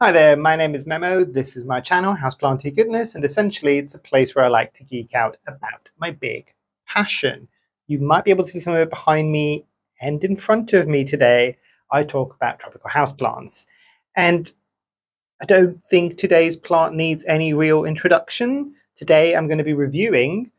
Hi there, my name is Memo. This is my channel, Houseplanty Goodness, and essentially it's a place where I like to geek out about my big passion. You might be able to see some of it behind me and in front of me today. I talk about tropical houseplants. And I don't think today's plant needs any real introduction. Today I'm going to be reviewing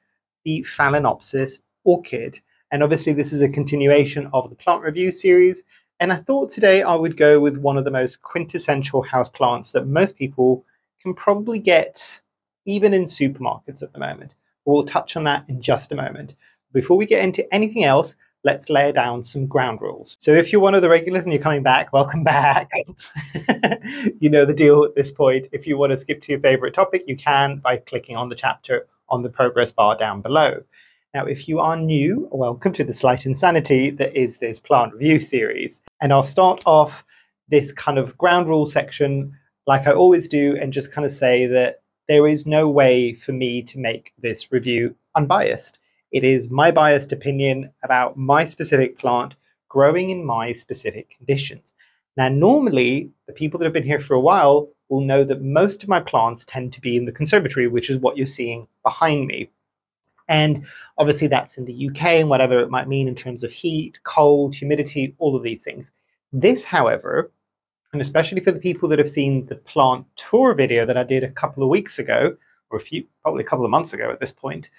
the Phalaenopsis orchid. And obviously this is a continuation of the plant review series and I thought today I would go with one of the most quintessential house plants that most people can probably get even in supermarkets at the moment. We'll touch on that in just a moment. Before we get into anything else, let's lay down some ground rules. So if you're one of the regulars and you're coming back, welcome back. you know the deal at this point. If you want to skip to your favorite topic, you can by clicking on the chapter on the progress bar down below. Now, if you are new, welcome to the slight insanity that is this plant review series. And I'll start off this kind of ground rule section like I always do and just kind of say that there is no way for me to make this review unbiased. It is my biased opinion about my specific plant growing in my specific conditions. Now, normally, the people that have been here for a while will know that most of my plants tend to be in the conservatory, which is what you're seeing behind me. And obviously, that's in the UK and whatever it might mean in terms of heat, cold, humidity, all of these things. This, however, and especially for the people that have seen the plant tour video that I did a couple of weeks ago, or a few, probably a couple of months ago at this point,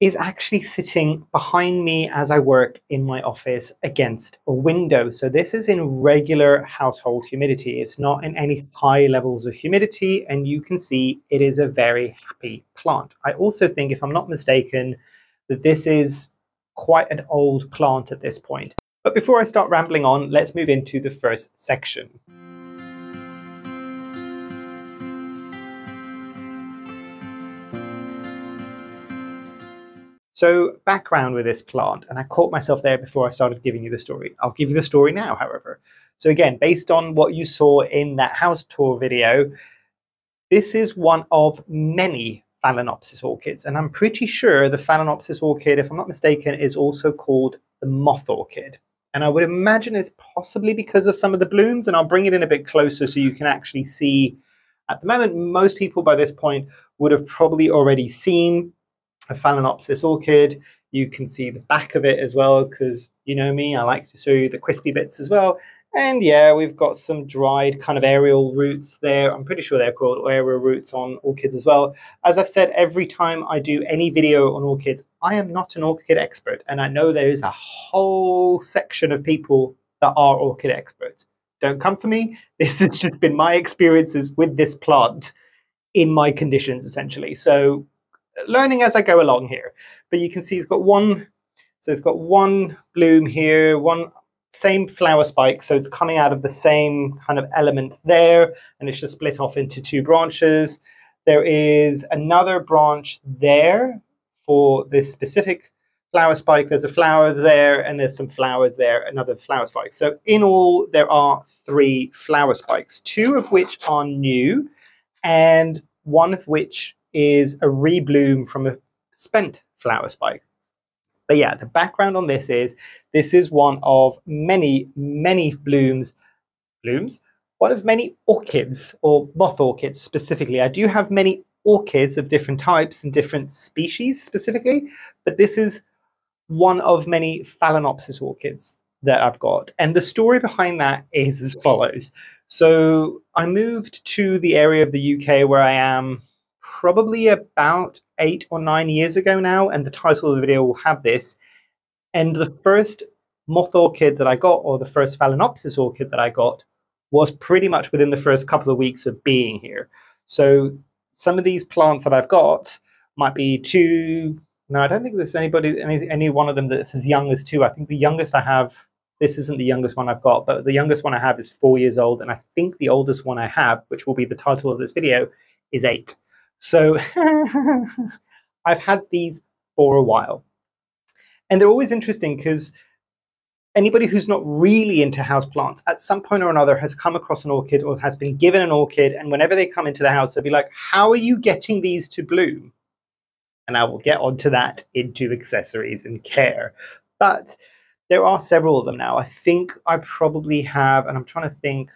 is actually sitting behind me as I work in my office against a window. So this is in regular household humidity. It's not in any high levels of humidity, and you can see it is a very happy plant. I also think, if I'm not mistaken, that this is quite an old plant at this point. But before I start rambling on, let's move into the first section. So, background with this plant, and I caught myself there before I started giving you the story. I'll give you the story now, however. So, again, based on what you saw in that house tour video, this is one of many Phalaenopsis orchids, and I'm pretty sure the Phalaenopsis orchid, if I'm not mistaken, is also called the moth orchid. And I would imagine it's possibly because of some of the blooms, and I'll bring it in a bit closer so you can actually see. At the moment, most people by this point would have probably already seen a Phalaenopsis orchid. You can see the back of it as well, because you know me, I like to show you the crispy bits as well. And yeah, we've got some dried kind of aerial roots there. I'm pretty sure they're called aerial roots on orchids as well. As I've said, every time I do any video on orchids, I am not an orchid expert. And I know there is a whole section of people that are orchid experts. Don't come for me. This has just been my experiences with this plant in my conditions, essentially. So learning as I go along here. But you can see it's got one, so it's got one bloom here, one same flower spike, so it's coming out of the same kind of element there, and it's just split off into two branches. There is another branch there for this specific flower spike. There's a flower there, and there's some flowers there, another flower spike. So in all, there are three flower spikes, two of which are new, and one of which is a rebloom from a spent flower spike. But yeah, the background on this is this is one of many, many blooms, blooms, one of many orchids or moth orchids specifically. I do have many orchids of different types and different species specifically, but this is one of many Phalaenopsis orchids that I've got. And the story behind that is as follows. So I moved to the area of the UK where I am probably about eight or nine years ago now, and the title of the video will have this. And the first moth orchid that I got, or the first Phalaenopsis orchid that I got, was pretty much within the first couple of weeks of being here. So some of these plants that I've got might be two. No, I don't think there's anybody, any, any one of them that's as young as two. I think the youngest I have, this isn't the youngest one I've got, but the youngest one I have is four years old. And I think the oldest one I have, which will be the title of this video, is eight. So I've had these for a while. And they're always interesting because anybody who's not really into houseplants at some point or another has come across an orchid or has been given an orchid. And whenever they come into the house, they'll be like, How are you getting these to bloom? And I will get onto that into accessories and care. But there are several of them now. I think I probably have, and I'm trying to think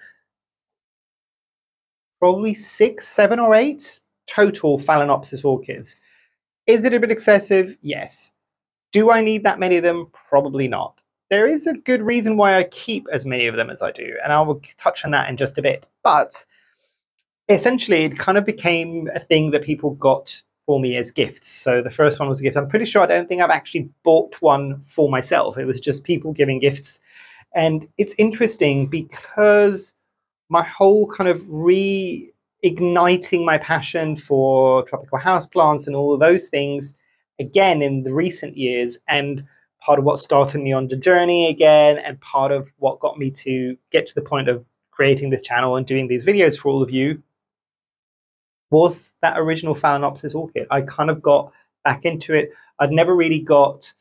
probably six, seven, or eight total Phalaenopsis orchids. Is it a bit excessive? Yes. Do I need that many of them? Probably not. There is a good reason why I keep as many of them as I do, and I will touch on that in just a bit. But essentially, it kind of became a thing that people got for me as gifts. So the first one was a gift. I'm pretty sure I don't think I've actually bought one for myself. It was just people giving gifts. And it's interesting because my whole kind of reigniting my passion for tropical houseplants and all of those things again in the recent years and part of what started me on the journey again and part of what got me to get to the point of creating this channel and doing these videos for all of you was that original Phalaenopsis orchid. I kind of got back into it. I'd never really got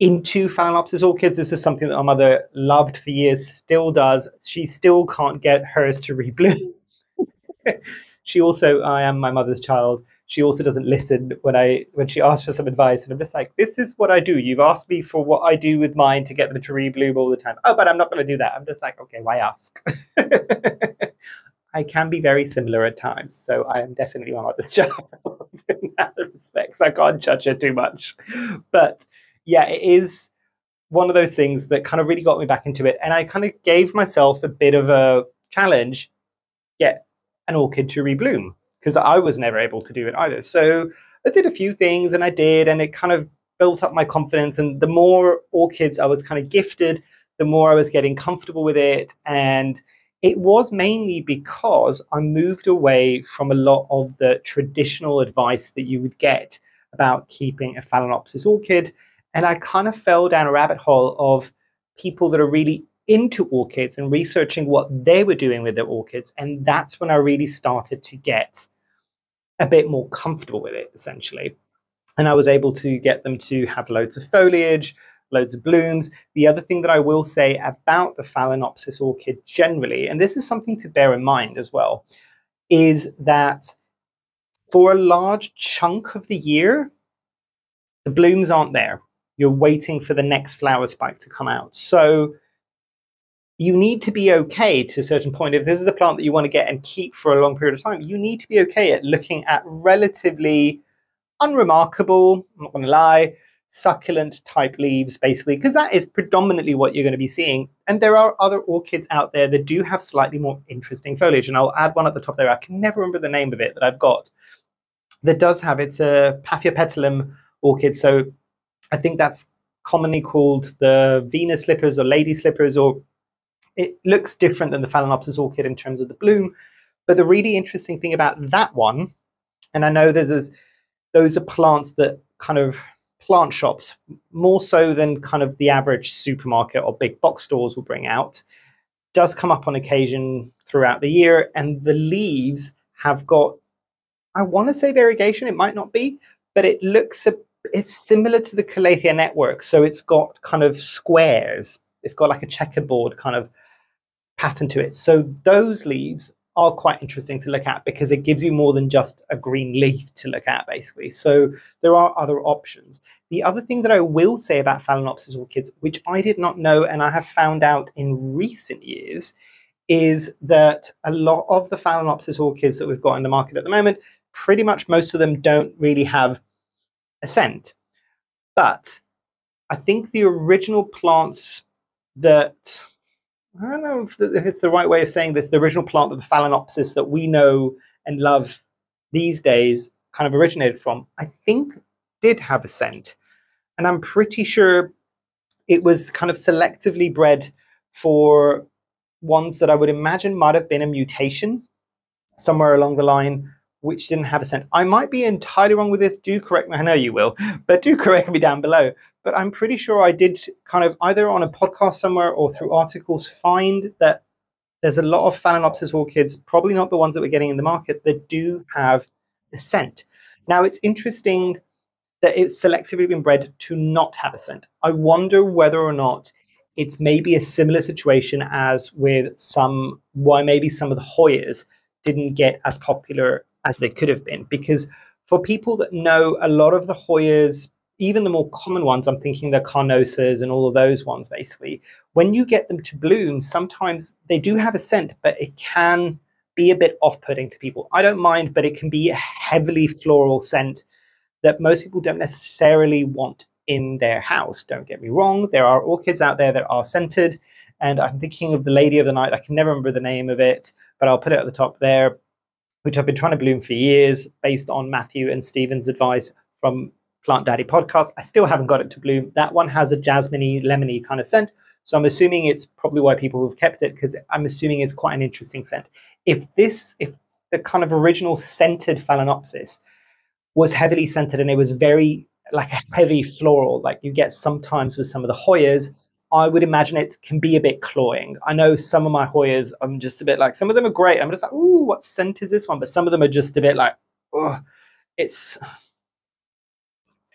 into Phalaenopsis orchids. This is something that my mother loved for years, still does. She still can't get hers to rebloom. she also, I am my mother's child. She also doesn't listen when I when she asks for some advice, and I'm just like, "This is what I do. You've asked me for what I do with mine to get them to rebloom all the time. Oh, but I'm not going to do that. I'm just like, okay, why ask? I can be very similar at times. So I am definitely of the child in that respect. So I can't judge her too much. But yeah, it is one of those things that kind of really got me back into it. And I kind of gave myself a bit of a challenge get an orchid to rebloom because I was never able to do it either. So I did a few things and I did, and it kind of built up my confidence. And the more orchids I was kind of gifted, the more I was getting comfortable with it. And it was mainly because I moved away from a lot of the traditional advice that you would get about keeping a Phalaenopsis orchid. And I kind of fell down a rabbit hole of people that are really into orchids and researching what they were doing with their orchids. And that's when I really started to get a bit more comfortable with it, essentially. And I was able to get them to have loads of foliage, loads of blooms. The other thing that I will say about the Phalaenopsis orchid generally, and this is something to bear in mind as well, is that for a large chunk of the year, the blooms aren't there. You're waiting for the next flower spike to come out. So you need to be okay to a certain point. If this is a plant that you want to get and keep for a long period of time, you need to be okay at looking at relatively unremarkable, I'm not going to lie, succulent type leaves, basically, because that is predominantly what you're going to be seeing. And there are other orchids out there that do have slightly more interesting foliage. And I'll add one at the top there. I can never remember the name of it that I've got that does have it's a Paphiopedilum orchid. So I think that's commonly called the Venus slippers or lady slippers, or it looks different than the Phalaenopsis orchid in terms of the bloom. But the really interesting thing about that one, and I know there's those are plants that kind of plant shops, more so than kind of the average supermarket or big box stores will bring out, does come up on occasion throughout the year. And the leaves have got, I want to say variegation, it might not be, but it looks, a, it's similar to the Calathea network. So it's got kind of squares, it's got like a checkerboard kind of pattern to it. So those leaves are quite interesting to look at because it gives you more than just a green leaf to look at, basically. So there are other options. The other thing that I will say about Phalaenopsis orchids, which I did not know and I have found out in recent years, is that a lot of the Phalaenopsis orchids that we've got in the market at the moment, pretty much most of them don't really have a scent. But I think the original plants that I don't know if, it's the right way of saying this. The original plant of the Phalaenopsis that we know and love these days kind of originated from, I think did have a scent. And I'm pretty sure it was kind of selectively bred for ones that I would imagine might have been a mutation somewhere along the line which didn't have a scent. I might be entirely wrong with this. Do correct me. I know you will, but do correct me down below. But I'm pretty sure I did kind of either on a podcast somewhere or through articles find that there's a lot of Phalaenopsis orchids, probably not the ones that we're getting in the market, that do have a scent. Now, it's interesting that it's selectively been bred to not have a scent. I wonder whether or not it's maybe a similar situation as with some, why maybe some of the Hoyas didn't get as popular as they could have been. Because for people that know a lot of the Hoyas, even the more common ones, I'm thinking the Carnosas and all of those ones, basically, when you get them to bloom, sometimes they do have a scent, but it can be a bit off-putting to people. I don't mind, but it can be a heavily floral scent that most people don't necessarily want in their house. Don't get me wrong, there are orchids out there that are scented, and I'm thinking of the Lady of the Night. I can never remember the name of it, but I'll put it at the top there, which I've been trying to bloom for years based on Matthew and Stephen's advice from Plant Daddy podcast. I still haven't got it to bloom. That one has a jasminy, lemony kind of scent. So I'm assuming it's probably why people have kept it because I'm assuming it's quite an interesting scent. If this, if the kind of original scented Phalaenopsis was heavily scented and it was very like a heavy floral, like you get sometimes with some of the Hoyas, I would imagine it can be a bit cloying. I know some of my Hoyas, I'm just a bit like, some of them are great. I'm just like, ooh, what scent is this one? But some of them are just a bit like, oh, it's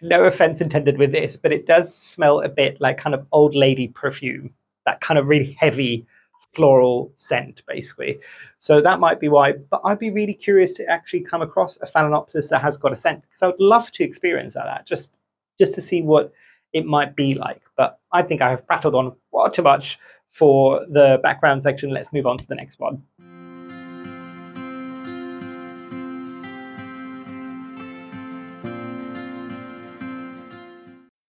no offense intended with this, but it does smell a bit like kind of old lady perfume, that kind of really heavy floral scent, basically. So that might be why. But I'd be really curious to actually come across a Phalaenopsis that has got a scent because I would love to experience that, just just to see what it might be like. But I think I have prattled on far too much for the background section. Let's move on to the next one.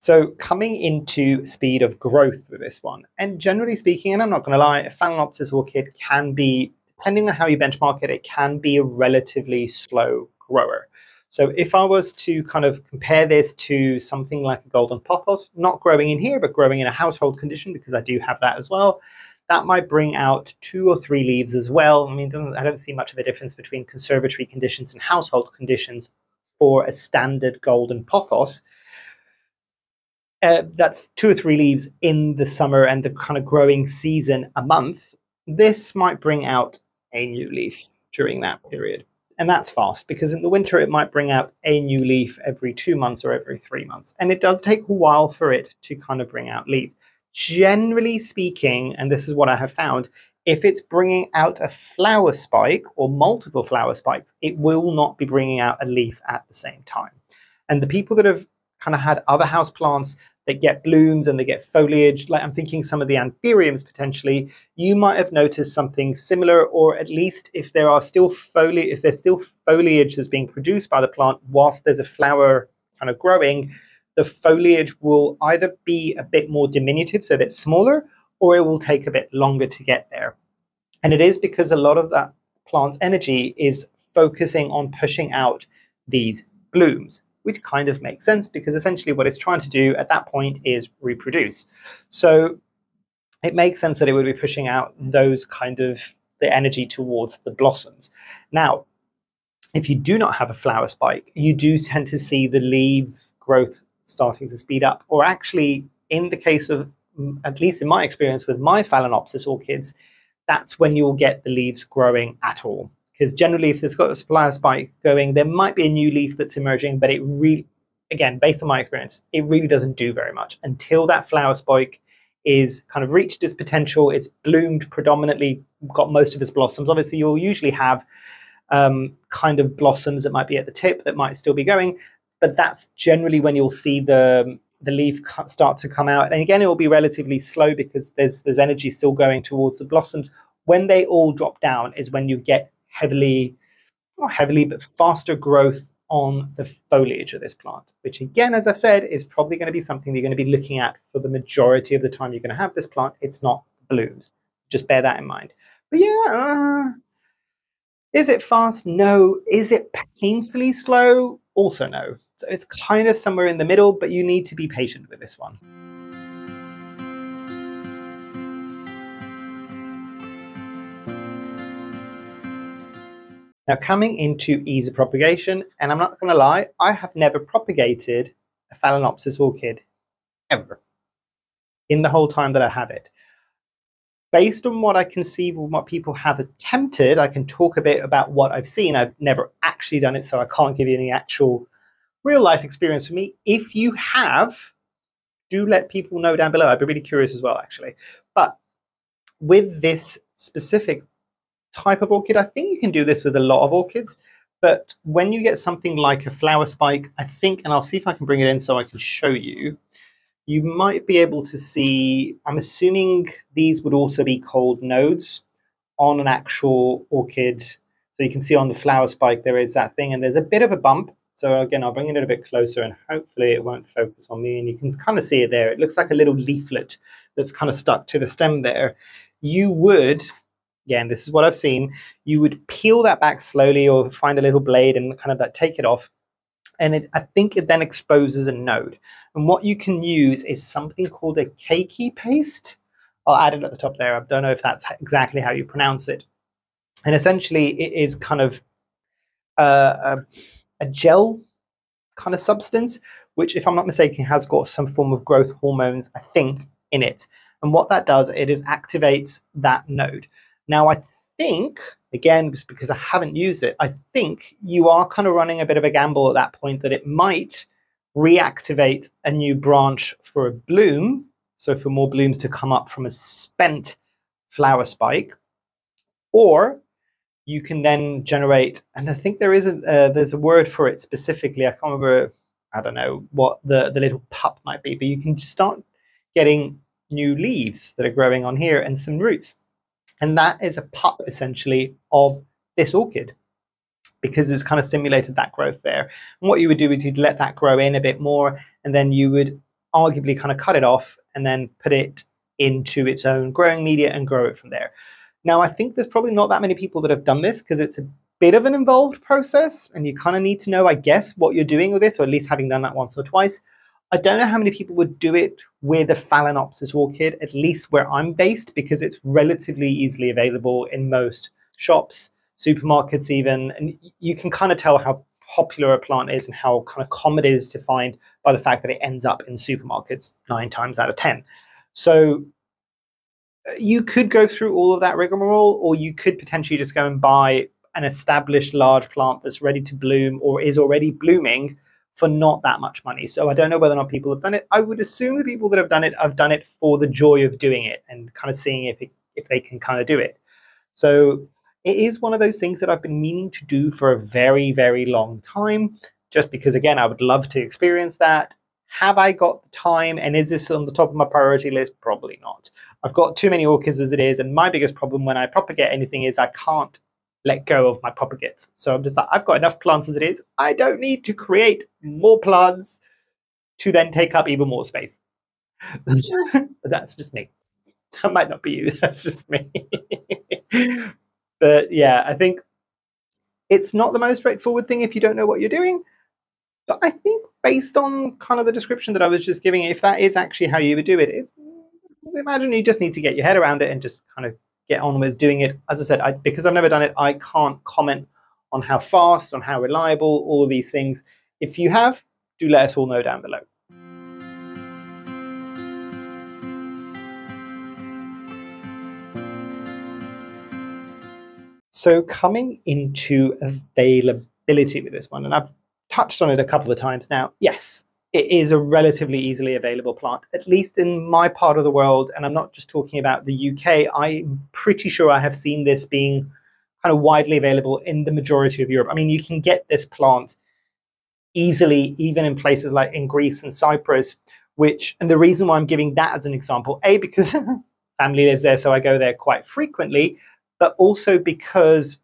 So coming into speed of growth with this one, and generally speaking, and I'm not going to lie, a Phalaenopsis orchid can be, depending on how you benchmark it, it can be a relatively slow grower. So if I was to kind of compare this to something like a golden pothos, not growing in here, but growing in a household condition, because I do have that as well, that might bring out two or three leaves as well. I mean, I don't see much of a difference between conservatory conditions and household conditions for a standard golden pothos uh, that's two or three leaves in the summer and the kind of growing season a month, this might bring out a new leaf during that period. And that's fast because in the winter it might bring out a new leaf every two months or every three months. And it does take a while for it to kind of bring out leaves. Generally speaking, and this is what I have found, if it's bringing out a flower spike or multiple flower spikes, it will not be bringing out a leaf at the same time. And the people that have kind of had other house plants that get blooms and they get foliage. Like I'm thinking some of the anthuriums potentially, you might have noticed something similar, or at least if there are still foliage, if there's still foliage that's being produced by the plant whilst there's a flower kind of growing, the foliage will either be a bit more diminutive, so a bit smaller, or it will take a bit longer to get there. And it is because a lot of that plant's energy is focusing on pushing out these blooms which kind of makes sense because essentially what it's trying to do at that point is reproduce. So it makes sense that it would be pushing out those kind of the energy towards the blossoms. Now, if you do not have a flower spike, you do tend to see the leaf growth starting to speed up. Or actually, in the case of, mm, at least in my experience with my Phalaenopsis orchids, that's when you'll get the leaves growing at all because generally if there's got a supplier spike going, there might be a new leaf that's emerging, but it really, again, based on my experience, it really doesn't do very much until that flower spike is kind of reached its potential. It's bloomed predominantly, got most of its blossoms. Obviously, you'll usually have um, kind of blossoms that might be at the tip that might still be going, but that's generally when you'll see the the leaf start to come out. And again, it will be relatively slow because there's there's energy still going towards the blossoms. When they all drop down is when you get heavily, not heavily, but faster growth on the foliage of this plant, which again, as I've said, is probably going to be something you're going to be looking at for the majority of the time you're going to have this plant. It's not blooms. Just bear that in mind. But yeah, uh, is it fast? No. Is it painfully slow? Also no. So it's kind of somewhere in the middle, but you need to be patient with this one. Now, coming into ease of propagation, and I'm not going to lie, I have never propagated a Phalaenopsis orchid ever in the whole time that I have it. Based on what I see from what people have attempted, I can talk a bit about what I've seen. I've never actually done it, so I can't give you any actual real life experience for me. If you have, do let people know down below. I'd be really curious as well, actually. But with this specific type of orchid. I think you can do this with a lot of orchids, but when you get something like a flower spike, I think, and I'll see if I can bring it in so I can show you, you might be able to see, I'm assuming these would also be called nodes. on an actual orchid. So you can see on the flower spike there is that thing, and there's a bit of a bump. So again, I'll bring it a bit closer, and hopefully it won't focus on me. And you can kind of see it there. It looks like a little leaflet that's kind of stuck to the stem there. You would, again, this is what I've seen. You would peel that back slowly, or find a little blade and kind of like take it off. And it, I think it then exposes a node. And what you can use is something called a keiki paste. I'll add it at the top there. I don't know if that's exactly how you pronounce it. And essentially, it is kind of uh, a, a gel kind of substance, which, if I'm not mistaken, has got some form of growth hormones, I think, in it. And what that does, it is activates that node. Now, I think, again, just because I haven't used it, I think you are kind of running a bit of a gamble at that point that it might reactivate a new branch for a bloom, so for more blooms to come up from a spent flower spike, or you can then generate, and I think there is a uh, there's a word for it specifically. I can't remember. I don't know what the the little pup might be, but you can start getting new leaves that are growing on here and some roots, and that is a pup essentially of this orchid because it's kind of stimulated that growth there. And what you would do is you'd let that grow in a bit more, and then you would arguably kind of cut it off and then put it into its own growing media and grow it from there. Now, I think there's probably not that many people that have done this because it's a bit of an involved process, and you kind of need to know, I guess, what you're doing with this, or at least having done that once or twice. I don't know how many people would do it with a Phalaenopsis orchid, at least where I'm based, because it's relatively easily available in most shops supermarkets even, and you can kind of tell how popular a plant is and how kind of common it is to find by the fact that it ends up in supermarkets nine times out of ten. So uh, you could go through all of that rigmarole, or you could potentially just go and buy an established large plant that's ready to bloom or is already blooming for not that much money. So I don't know whether or not people have done it. I would assume the people that have done it have done it for the joy of doing it and kind of seeing if it, if they can kind of do it. So it is one of those things that I've been meaning to do for a very, very long time, just because, again, I would love to experience that. Have I got the time? And is this on the top of my priority list? Probably not. I've got too many orchids as it is. And my biggest problem when I propagate anything is I can't let go of my propagates. So I'm just like, I've got enough plants as it is. I don't need to create more plants to then take up even more space. that's just me. That might not be you. That's just me. But yeah, I think it's not the most straightforward thing if you don't know what you're doing. But I think based on kind of the description that I was just giving, if that is actually how you would do it, it's, imagine you just need to get your head around it and just kind of get on with doing it. As I said, I, because I've never done it, I can't comment on how fast, on how reliable, all these things. If you have, do let us all know down below. So coming into availability with this one, and I've touched on it a couple of times now. Yes, it is a relatively easily available plant, at least in my part of the world. And I'm not just talking about the UK. I'm pretty sure I have seen this being kind of widely available in the majority of Europe. I mean, you can get this plant easily, even in places like in Greece and Cyprus, which, and the reason why I'm giving that as an example, A, because family lives there, so I go there quite frequently but also because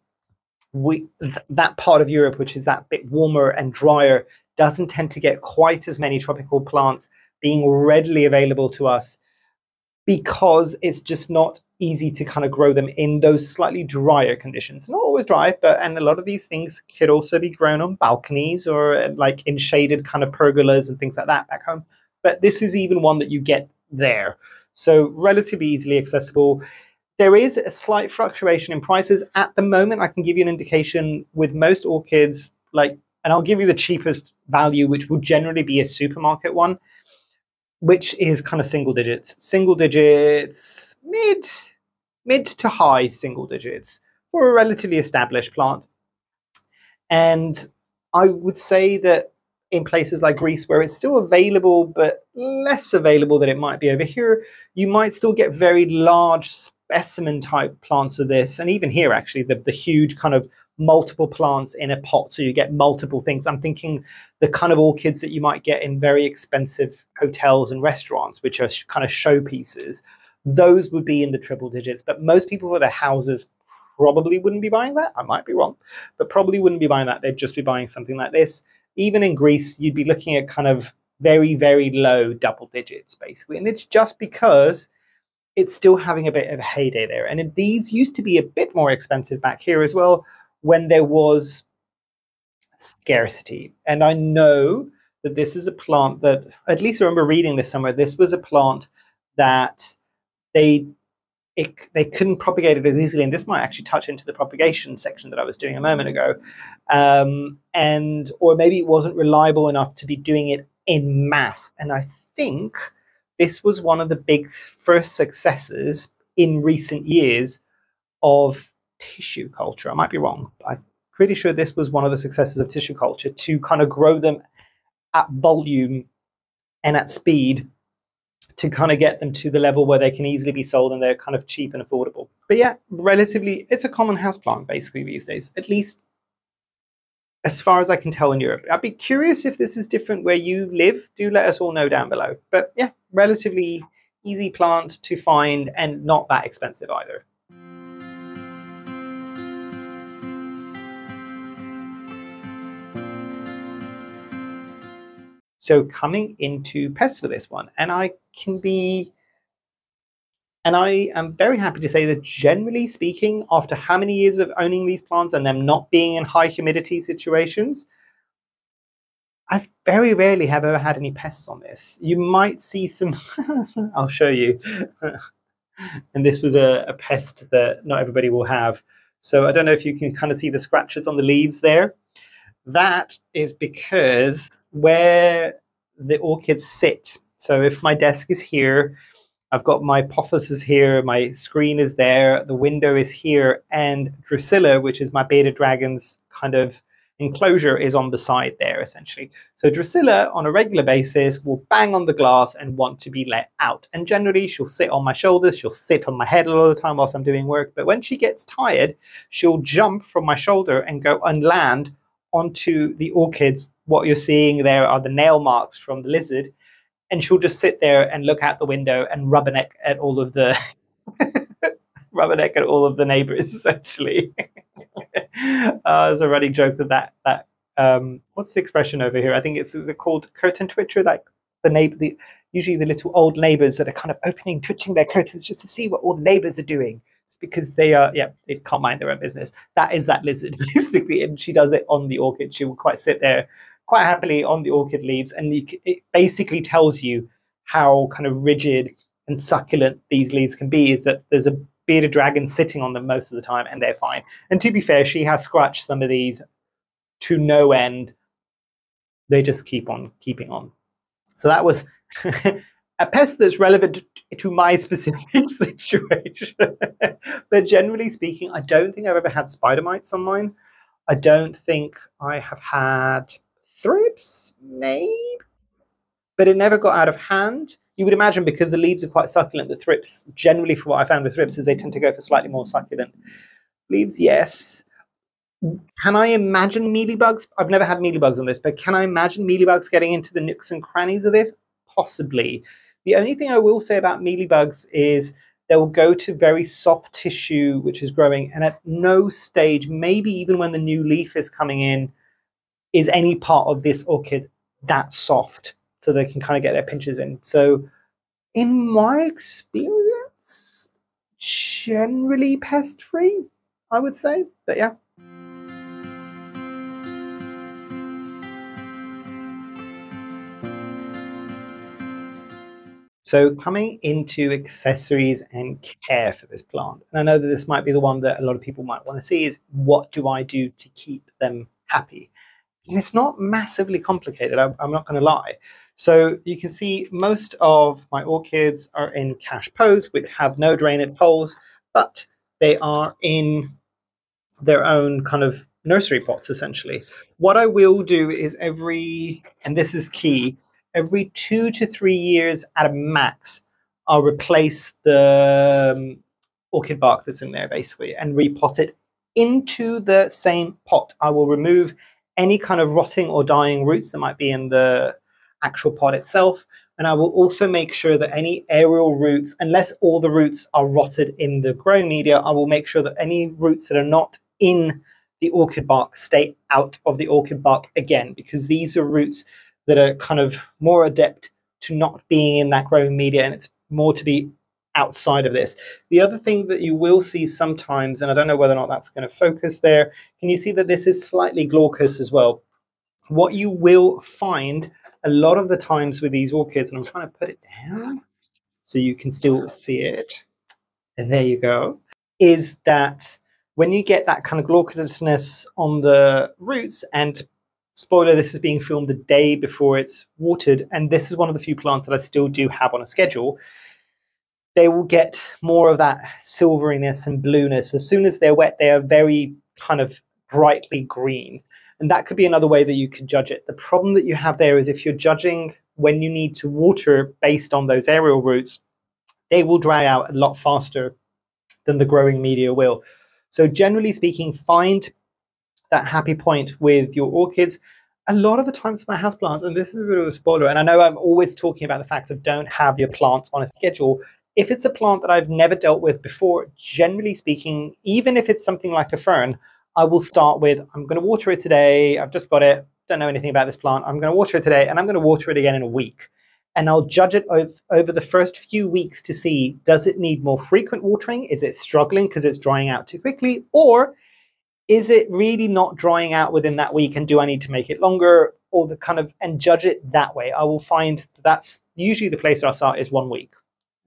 we th- that part of Europe, which is that bit warmer and drier, doesn't tend to get quite as many tropical plants being readily available to us because it's just not easy to kind of grow them in those slightly drier conditions. Not always dry, but and a lot of these things could also be grown on balconies or uh, like in shaded kind of pergolas and things like that back home. But this is even one that you get there. So relatively easily accessible. There is a slight fluctuation in prices at the moment. I can give you an indication with most orchids, like, and I'll give you the cheapest value, which will generally be a supermarket one, which is kind of single digits, single digits, mid, mid to high single digits for a relatively established plant. And I would say that in places like Greece, where it's still available but less available than it might be over here, you might still get very large specimen type plants of this, and even here actually, the, the huge kind of multiple plants in a pot, so you get multiple things. I'm thinking the kind of orchids that you might get in very expensive hotels and restaurants, which are kind of showpieces. Those would be in the triple digits, but most people for their houses probably wouldn't be buying that. I might be wrong, but probably wouldn't be buying that. They'd just be buying something like this. Even in Greece, you'd be looking at kind of very, very low double digits, basically. And it's just because it's still having a bit of a heyday there. And these used to be a bit more expensive back here as well when there was scarcity. And I know that this is a plant that, at least I remember reading this somewhere, this was a plant that they it, they couldn't propagate it as easily, and this might actually touch into the propagation section that I was doing a moment ago, um, and or maybe it wasn't reliable enough to be doing it in mass. And I think this was one of the big first successes in recent years of tissue culture. I might be wrong. I'm pretty sure this was one of the successes of tissue culture to kind of grow them at volume and at speed to kind of get them to the level where they can easily be sold and they're kind of cheap and affordable. But yeah, relatively, it's a common house plant basically these days, at least as far as I can tell in Europe. I'd be curious if this is different where you live. Do let us all know down below. But yeah, relatively easy plant to find and not that expensive either. So coming into pests for this one, and I can be, and I am very happy to say that generally speaking, after how many years of owning these plants and them not being in high humidity situations, I very rarely have ever had any pests on this. You might see some, I'll show you. and this was a, a pest that not everybody will have. So I don't know if you can kind of see the scratches on the leaves there. That is because where the orchids sit. So if my desk is here, I've got my pothos here, my screen is there, the window is here, and Drusilla, which is my bearded dragon's kind of enclosure, is on the side there, essentially. So Drusilla, on a regular basis, will bang on the glass and want to be let out. And generally, she'll sit on my shoulders, she'll sit on my head a lot of the time whilst I'm doing work. But when she gets tired, she'll jump from my shoulder and go and land onto the orchids what you're seeing there are the nail marks from the lizard, and she'll just sit there and look out the window and rubberneck at all of the rubberneck at all of the neighbors. Essentially, uh, there's a running joke that that that um, what's the expression over here? I think it's, called curtain twitcher, like the neighbor, the, usually the little old neighbors that are kind of opening, twitching their curtains just to see what all the neighbors are doing because they are yeah they can't mind their own business that is that lizard basically and she does it on the orchid she will quite sit there quite happily on the orchid leaves, and it basically tells you how kind of rigid and succulent these leaves can be. Is that there's a bearded dragon sitting on them most of the time, and they're fine. And to be fair, she has scratched some of these to no end. They just keep on keeping on. So that was a pest that's relevant to my specific situation. but generally speaking, I don't think I've ever had spider mites on mine. I don't think I have had thrips, maybe, but it never got out of hand. You would imagine because the leaves are quite succulent, the thrips, generally, for what I found with thrips, is they tend to go for slightly more succulent leaves. Yes. Can I imagine mealybugs? I've never had mealybugs on this, but can I imagine mealybugs getting into the nooks and crannies of this? Possibly. The only thing I will say about mealybugs is they'll go to very soft tissue which is growing, and at no stage, maybe even when the new leaf is coming in, is any part of this orchid that soft so they can kind of get their pinches in. So, in my experience, generally pest free, I would say. But yeah. So coming into accessories and care for this plant, and I know that this might be the one that a lot of people might want to see is what do I do to keep them happy? And it's not massively complicated, I'm, I'm not going to lie. So you can see most of my orchids are in cachepots, which have no drainage holes, but they are in their own kind of nursery pots, essentially. What I will do is every, and this is key, every two to three years at a max, I'll replace the um, orchid bark that's in there, basically, and repot it into the same pot. I will remove any kind of rotting or dying roots that might be in the actual pot itself. And I will also make sure that any aerial roots, unless all the roots are rotted in the growing media, I will make sure that any roots that are not in the orchid bark stay out of the orchid bark again, because these are roots that are kind of more adept to not being in that growing media and it's more to be outside of this. The other thing that you will see sometimes, and I don't know whether or not that's going to focus there, can you see that this is slightly glaucous as well? What you will find a lot of the times with these orchids, and I'm trying to put it down so you can still see it. And there you go. Is that when you get that kind of glaucousness on the roots, and spoiler, this is being filmed the day before it's watered, and this is one of the few plants that I still do have on a schedule they will get more of that silveriness and blueness. As soon as they're wet, they are very kind of brightly green. And that could be another way that you could judge it. The problem that you have there is if you're judging when you need to water based on those aerial roots, they will dry out a lot faster than the growing media will. So generally speaking, find that happy point with your orchids. A lot of the times for my houseplants, and this is a bit of a spoiler, and I know I'm always talking about the fact of don't have your plants on a schedule if it's a plant that I've never dealt with before, generally speaking, even if it's something like a fern, I will start with I'm going to water it today. I've just got it. Don't know anything about this plant. I'm going to water it today and I'm going to water it again in a week. And I'll judge it over, over the first few weeks to see does it need more frequent watering? Is it struggling because it's drying out too quickly? Or is it really not drying out within that week? And do I need to make it longer? Or the kind of and judge it that way. I will find that's usually the place where I start is one week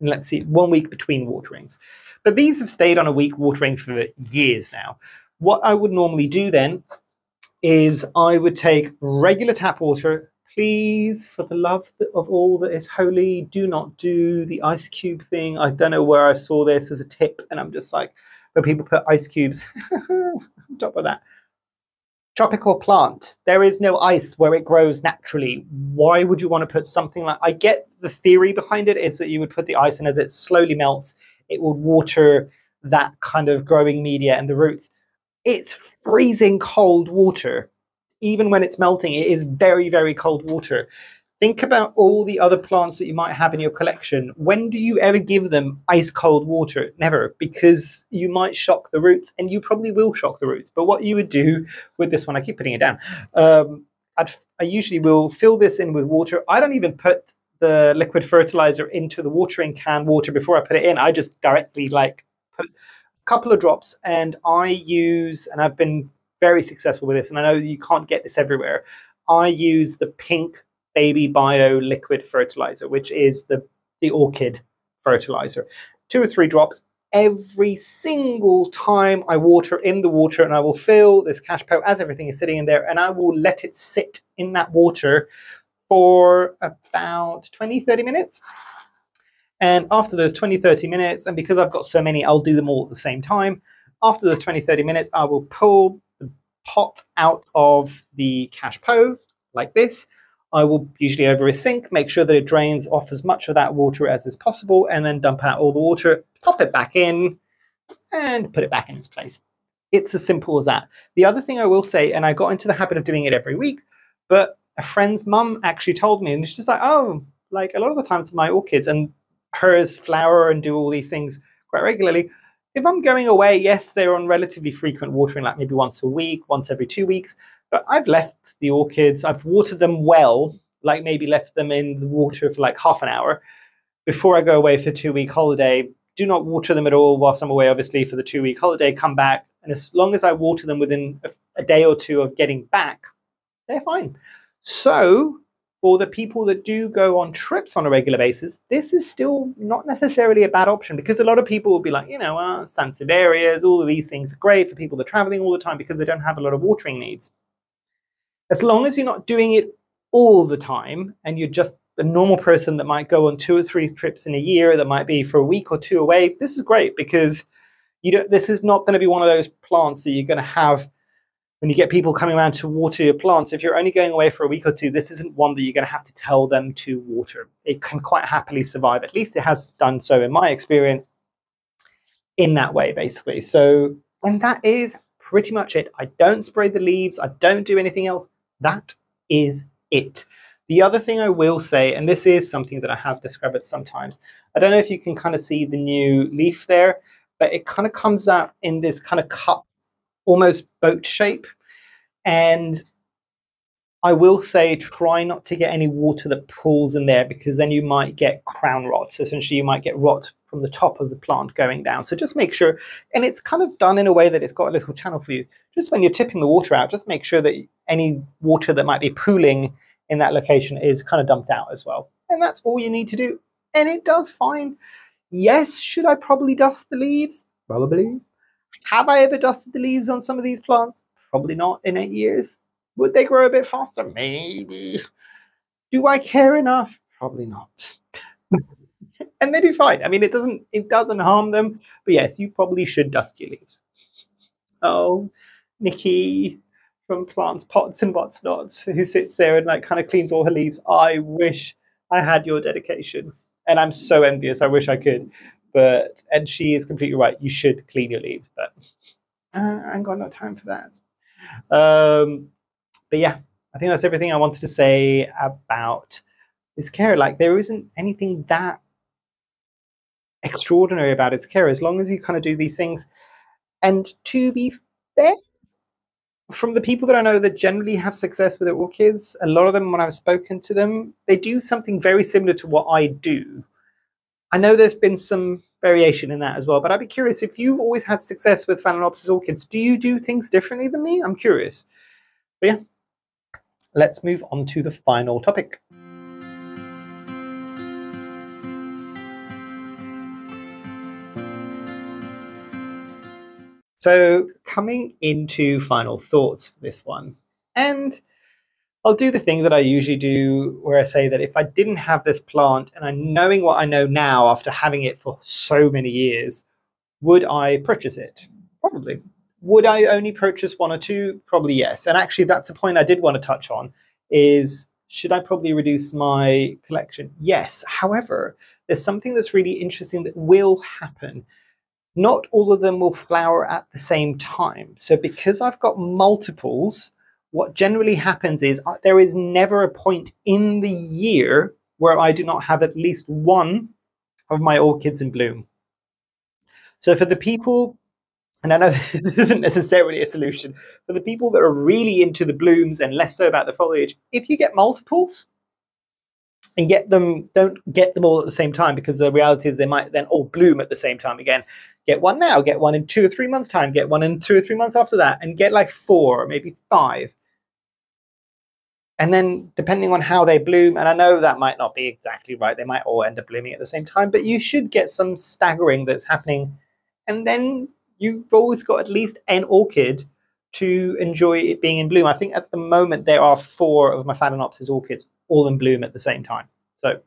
let's see, one week between waterings. But these have stayed on a week watering for years now. What I would normally do then is I would take regular tap water. Please, for the love of all that is holy, do not do the ice cube thing. I don't know where I saw this as a tip, and I'm just like, when people put ice cubes on top of that tropical plant. There is no ice where it grows naturally. Why would you want to put something like I get the theory behind it is that you would put the ice and as it slowly melts, it would water that kind of growing media and the roots. It's freezing cold water. Even when it's melting, it is very, very cold water. Think about all the other plants that you might have in your collection. When do you ever give them ice cold water? Never, because you might shock the roots, and you probably will shock the roots. But what you would do with this one, I keep putting it down. Um, I usually will fill this in with water. I don't even put the liquid fertilizer into the watering can water before I put it in. I just directly like put a couple of drops, and I use, and I've been very successful with this, and I know you can't get this everywhere. I use the pink Baby Bio liquid fertilizer, which is the, the orchid fertilizer. Two or three drops every single time I water in the water, and I will fill this cachepot as everything is sitting in there, and I will let it sit in that water for about 20, 30 minutes. And after those 20, 30 minutes, and because I've got so many, I'll do them all at the same time. After those 20, 30 minutes, I will pull the pot out of the cachepot like this. I will usually over a sink, make sure that it drains off as much of that water as is possible, and then dump out all the water, pop it back in, and put it back in its place. It's as simple as that. The other thing I will say, and I got into the habit of doing it every week, but a friend's mum actually told me, and she's just like, oh, like a lot of the times my orchids and hers flower and do all these things quite regularly. If I'm going away, yes, they're on relatively frequent watering, like maybe once a week, once every two weeks. But I've left the orchids, I've watered them well, like maybe left them in the water for like half an hour before I go away for two week holiday. Do not water them at all whilst I'm away, obviously, for the two week holiday. Come back. And as long as I water them within a, a day or two of getting back, they're fine. So, for the people that do go on trips on a regular basis, this is still not necessarily a bad option because a lot of people will be like, you know, uh, sansevierias, all of these things are great for people that are traveling all the time because they don't have a lot of watering needs as long as you're not doing it all the time and you're just a normal person that might go on two or three trips in a year that might be for a week or two away this is great because you don't this is not going to be one of those plants that you're going to have when you get people coming around to water your plants. If you're only going away for a week or two this isn't one that you're going to have to tell them to water. It can quite happily survive. At least it has done so in my experience in that way basically. So and that is pretty much it. I don't spray the leaves. I don't do anything else that is it. The other thing I will say, and this is something that I have discovered sometimes, I don't know if you can kind of see the new leaf there, but it kind of comes out in this kind of cup, almost boat shape. And I will say try not to get any water that pools in there because then you might get crown rot. So essentially you might get rot from the top of the plant going down. So just make sure, and it's kind of done in a way that it's got a little channel for you. Just when you're tipping the water out, just make sure that any water that might be pooling in that location is kind of dumped out as well. And that's all you need to do. And it does fine. Yes, should I probably dust the leaves? Probably. Have I ever dusted the leaves on some of these plants? Probably not in eight years. Would they grow a bit faster? Maybe. Do I care enough? Probably not. and they do fine. I mean, it doesn't it doesn't harm them. But yes, you probably should dust your leaves. Oh, Nikki from Plants Pots and Whatnots, who sits there and like kind of cleans all her leaves. I wish I had your dedication, and I'm so envious. I wish I could, but and she is completely right. You should clean your leaves, but uh, I ain't got no time for that. Um, but yeah, I think that's everything I wanted to say about this care. Like there isn't anything that extraordinary about its care as long as you kind of do these things. And to be fair, from the people that I know that generally have success with orchids, a lot of them, when I've spoken to them, they do something very similar to what I do. I know there's been some variation in that as well, but I'd be curious if you've always had success with Phalaenopsis orchids, do you do things differently than me? I'm curious. But yeah, let's move on to the final topic. So, coming into final thoughts for this one, and I'll do the thing that I usually do where I say that if I didn't have this plant and I'm knowing what I know now after having it for so many years, would I purchase it? Probably. Would I only purchase one or two? Probably yes. And actually, that's a point I did want to touch on is should I probably reduce my collection? Yes. However, there's something that's really interesting that will happen not all of them will flower at the same time. So because I've got multiples, what generally happens is uh, there is never a point in the year where I do not have at least one of my orchids in bloom. So for the people, and I know this isn't necessarily a solution, for the people that are really into the blooms and less so about the foliage, if you get multiples, and get them don't get them all at the same time because the reality is they might then all bloom at the same time again get one now get one in two or three months time get one in two or three months after that and get like four or maybe five and then depending on how they bloom and i know that might not be exactly right they might all end up blooming at the same time but you should get some staggering that's happening and then you've always got at least an orchid to enjoy it being in bloom. I think at the moment there are four of my Phalaenopsis orchids all in bloom at the same time. So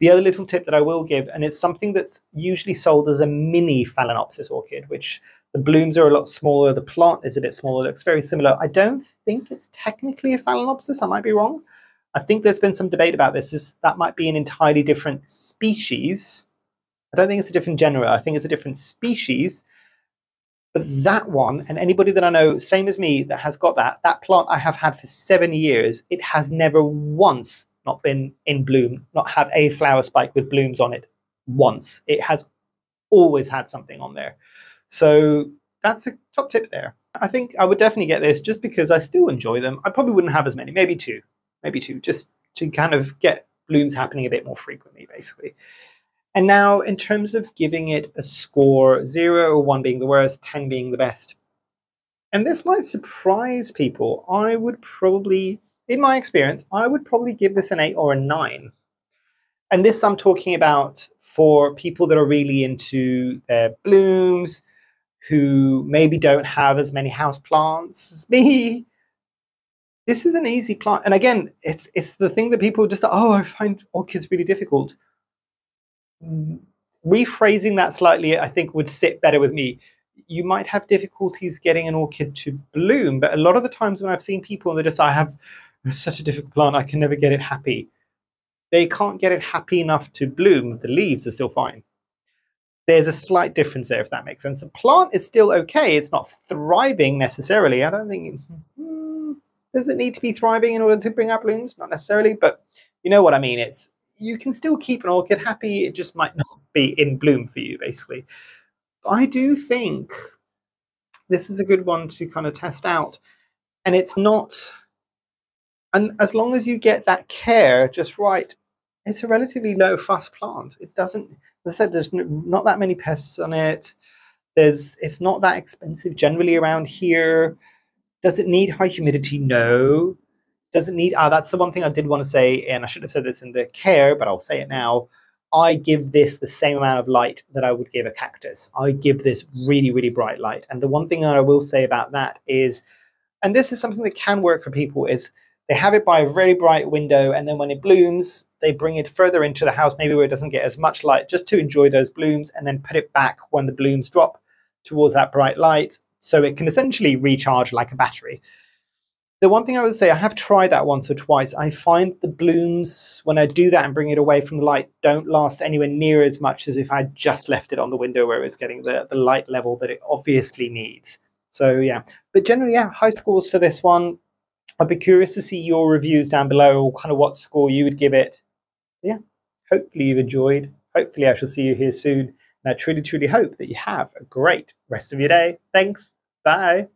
the other little tip that I will give, and it's something that's usually sold as a mini Phalaenopsis orchid, which the blooms are a lot smaller, the plant is a bit smaller, looks very similar. I don't think it's technically a Phalaenopsis, I might be wrong. I think there's been some debate about this, is that might be an entirely different species. I don't think it's a different genera, I think it's a different species, but that one, and anybody that I know, same as me, that has got that, that plant I have had for seven years, it has never once not been in bloom, not had a flower spike with blooms on it once. It has always had something on there. So that's a top tip there. I think I would definitely get this just because I still enjoy them. I probably wouldn't have as many, maybe two, maybe two, just to kind of get blooms happening a bit more frequently, basically. And now, in terms of giving it a score, 0 or 1 being the worst, 10 being the best. And this might surprise people. I would probably, in my experience, I would probably give this an 8 or a 9. And this I'm talking about for people that are really into their blooms, who maybe don't have as many house plants as me. This is an easy plant. And again, it's it's the thing that people just oh, I find orchids really difficult mm, rephrasing that slightly, I think, would sit better with me. You might have difficulties getting an orchid to bloom, but a lot of the times when I've seen people and they just, I have such a difficult plant, I can never get it happy. They can't get it happy enough to bloom. The leaves are still fine. There's a slight difference there, if that makes sense. The plant is still okay. It's not thriving necessarily. I don't think. Hmm, Does it need to be thriving in order to bring out blooms? Not necessarily, but you know what I mean. It's you can still keep an orchid happy. It just might not be in bloom for you, basically. I do think this is a good one to kind of test out. And it's not, and as long as you get that care just right, it's a relatively low fuss plant. It doesn't, as I said, there's not that many pests on it. There's, it's not that expensive generally around here. Does it need high humidity? No. Does it need, ah, that's the one thing I did want to say, and I should have said this in the care, but I'll say it now. I give this the same amount of light that I would give a cactus. I give this really, really bright light. And the one thing I will say about that is, and this is something that can work for people, is they have it by a very bright window, and then when it blooms, they bring it further into the house, maybe where it doesn't get as much light, just to enjoy those blooms, and then put it back when the blooms drop towards that bright light, so it can essentially recharge like a battery the one thing I would say, I have tried that once or twice. I find the blooms, when I do that and bring it away from the light, don't last anywhere near as much as if I just left it on the window where it's getting the, the light level that it obviously needs. So yeah, but generally, yeah, high scores for this one. I'd be curious to see your reviews down below, kind of what score you would give it. Yeah, hopefully you've enjoyed. Hopefully I shall see you here soon. And I truly, truly hope that you have a great rest of your day. Thanks. Bye.